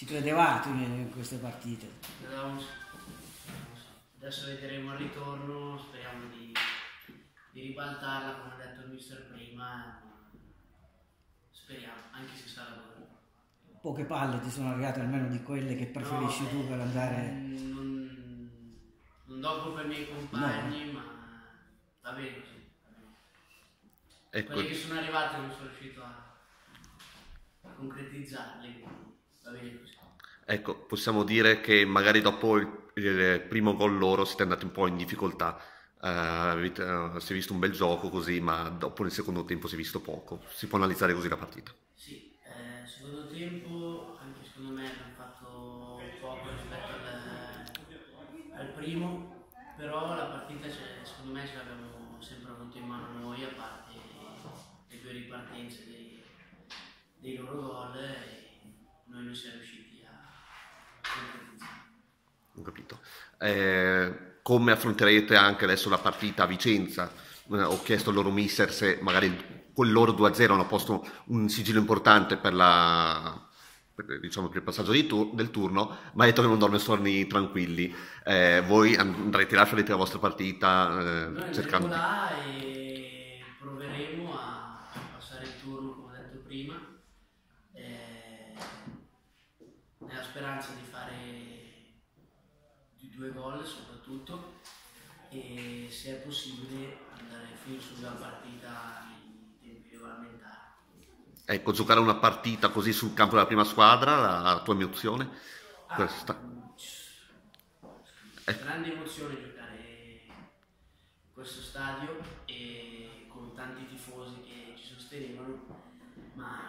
Ci credevate in queste partite? So. Adesso vedremo il ritorno, speriamo di, di ribaltarla come ha detto il mister prima. Speriamo, anche se sarà dura. Poche palle ti sono arrivate almeno di quelle che preferisci No, tu per andare... Non, non do colpa ai miei compagni, ma va bene così. Ecco, Quelli che sono arrivati non sono riuscito a, a concretizzarli, quindi va bene così. Ecco, possiamo dire che magari dopo il, il primo gol loro siete andati un po' in difficoltà. Eh, avete- eh, si è visto un bel gioco così, ma dopo nel secondo tempo si è visto poco. Si può analizzare così la partita. Sì, eh, secondo tempo anche secondo me abbiamo fatto poco rispetto al, al primo, però la partita secondo me ce l'abbiamo sempre avuto in mano noi, a parte le due ripartenze dei, dei loro gol e noi non siamo riusciti a concretizzare. Ho capito. Eh, come affronterete anche adesso la partita a Vicenza? Eh, ho chiesto al loro mister se magari con il loro 2-0 hanno posto un sigillo importante per, la, per, diciamo, per il passaggio tur- del turno, ma ha detto che non dorme sonni tranquilli. Eh, voi andrete là, farete la vostra partita eh, Noi cercando là e proveremo a passare il turno come ho detto prima, eh, nella speranza di fare due gol soprattutto e se è possibile andare fino sulla partita in tempi regolamentari. Ecco, giocare una partita così sul campo della prima squadra, la, la tua mia opzione? Ah, Questa. Grande emozione giocare in questo stadio e con tanti tifosi che ci sostenevano, ma